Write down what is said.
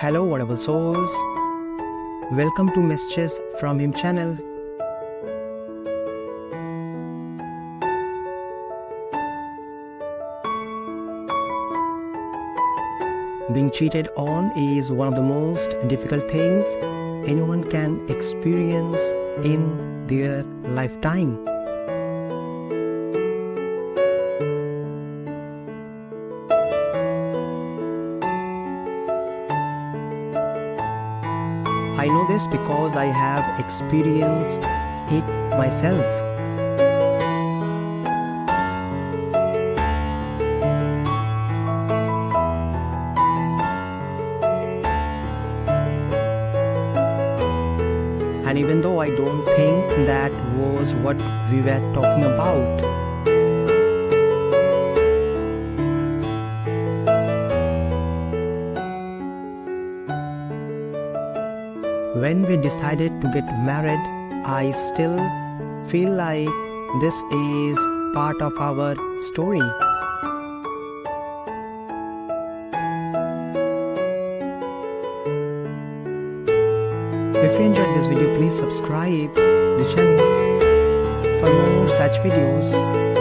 Hello, wonderful souls. Welcome to messages from Him channel. Being cheated on is one of the most difficult things anyone can experience in their lifetime. I know this because I have experienced it myself. And even though I don't think that was what we were talking about, when we decided to get married, I still feel like this is part of our story. If you enjoyed this video, please subscribe the channel for more such videos.